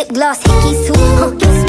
lip gloss, hickey,